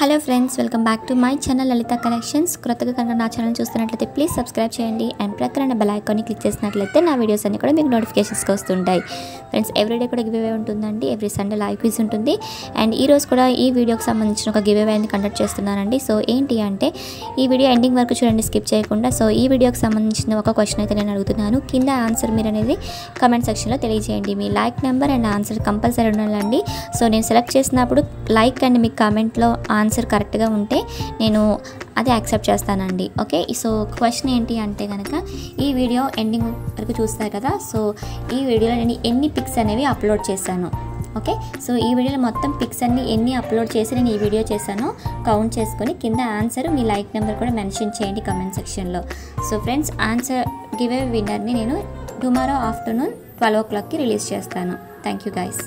Hello friends welcome back to my channel Lalitha collections కొత్తగా కనుక నా ఛానల్ చూస్తున్నట్లయితే ప్లీజ్ సబ్స్క్రైబ్ చేయండి. అండ్ ప్రక్కన బెల్ ఐకాన్ని క్లిక్ చేసినట్లయితే నా వీడియోస్ అన్ని కూడా మీకు నోటిఫికేషన్స్కి వస్తుంటాయి. ఫ్రెండ్స్ ఎవ్రీడే కూడా గివ్ అవే ఉంటుందండి. ఎవ్రీ సండే లైవ్ క్విజ్ ఉంటుంది. అండ్ ఈ రోజు కూడా ఈ వీడియోకి సంబంధించిన ఒక గివ్ అవే కండక్ట్ చేస్తున్నానండి. సో ఏంటి అంటే ఈ వీడియో ఎండింగ్ వరకు చూడండి స్కిప్ చేయకుండా. సో ఈ వీడియోకి సంబంధించిన ఒక క్వశ్చన్ అయితే నేను అడుగుతున్నాను. కింద ఆన్సర్ మీరు అనేది కమెంట్ సెక్షన్లో తెలియజేయండి. మీ like number and answer compulsory ఉండాలండి. సో నేను సెలెక్ట్ చేసినప్పుడు లైక్ అండ్ మీ కామెంట్లో ఆన్సర్ కరెక్ట్గా ఉంటే నేను అది యాక్సెప్ట్ చేస్తానండి. ఓకే సో క్వశ్చన్ ఏంటి అంటే కనుక ఈ వీడియో ఎండింగ్ వరకు చూస్తారు కదా? సో ఈ వీడియోలో నేను ఎన్ని పిక్స్ అనేవి అప్లోడ్ చేశాను. ఓకే సో ఈ వీడియోలో మొత్తం పిక్స్ అన్ని ఎన్ని అప్లోడ్ చేసి నేను ఈ వీడియో చేశాను కౌంట్ చేసుకొని కింద ఆన్సర్ మీ లైక్ నెంబర్ కూడా మెన్షన్ చేయండి కమెంట్ సెక్షన్లో so friends answer give a విన్నర్ని నేను టుమారో ఆఫ్టర్నూన్ ట్వెల్వ్ ఓ క్లాక్కి రిలీజ్ చేస్తాను. Thank you guys